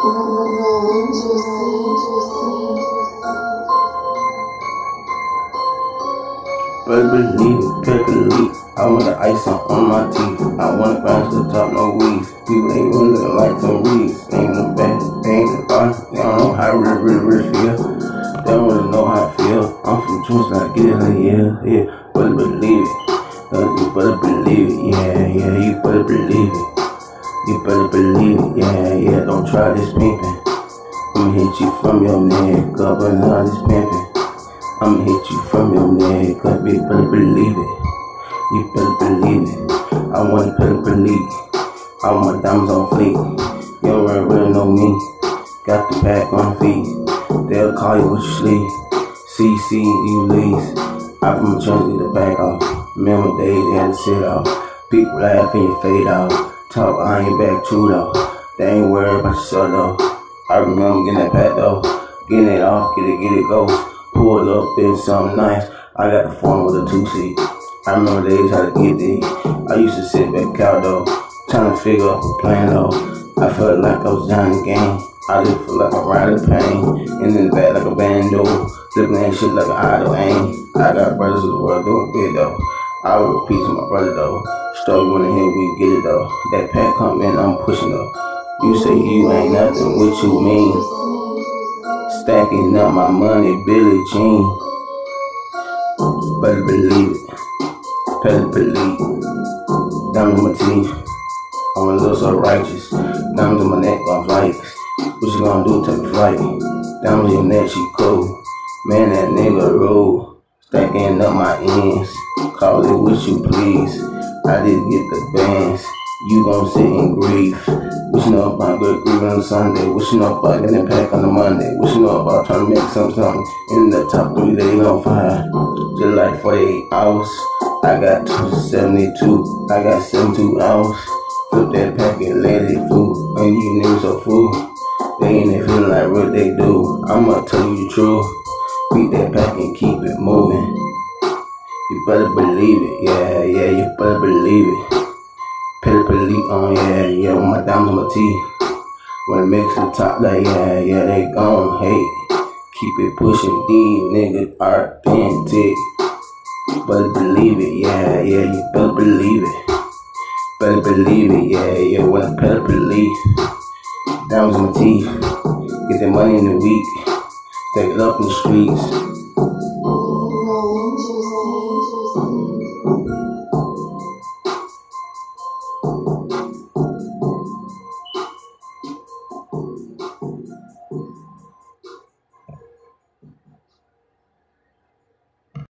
Baby's need pick a leak. I want the ice on, on my teeth. I want to bounce to the top, no weeds. People ain't really looking like some weeds. Ain't no bad, ain't no bad. They don't know how I really, really, really feel. They don't really know how I feel. I'm from Jones, I get it, like, yeah, yeah. Better believe it. Uh, you better believe it, yeah, yeah. You better believe it. You better believe it, yeah, yeah. Don't try this pimping. I'ma hit you from your neck up and all this pimping. I'ma hit you from your neck up, you better believe it. You better believe it. I want you better believe. I want my diamonds on fleek. You don't really, really know me. Got the back on feet. They'll call you what you sleep. CC, you leaves. I from a chunk get the back off. Remember days they had to sit off. People laugh and you fade off. Talk behind your back too though. They ain't worried about yourself though. I remember getting that pack though. Getting it off, get it, get it, go. Pull it up, in something nice. I got the phone with a two seat. I remember days how to get these. I used to sit back out though, trying to figure out a plan though. I felt like I was down the game. I just feel like I'm riding pain. And in the back like a bando. Flipping that shit like an idle aim. I got brothers of the world doing big though. I will repeat to my brother though. Struggle when the we get it though. That pack come in, I'm pushing though. You say you ain't nothing, what you mean? Stacking up my money, Billie Jean. Better believe it. Better believe it. Diamonds in my teeth. I'm a little so righteous. Diamonds in my neck off lights. What you gonna do? Take a flight. Diamonds in your neck, she cool. Man, that nigga rude. Stacking up my ends. Call it what you please. I didn't get the bands. You gon' sit in grief. What you know about good grief on Sunday? What you know about getting pack on the Monday? What you know about trying to make some something in the top three days on fire? Just like 48 hours. I got 272. I got 72 hours. Flip that pack and let it fool. And you niggas so fool. They ain't feeling like what they do. I'ma tell you the truth. Beat that pack and keep it moving. You better believe it, yeah, yeah, you better believe it. Better believe on, yeah, yeah, with my diamonds on my teeth. When it makes the top, like, yeah, yeah, they gone, hey. Keep it pushing, these niggas are authentic. Better believe it, yeah, yeah, you better believe it. Better believe it, yeah, yeah, what I better believe. Diamonds on my teeth, get that money in the week. Stack it up in the streets.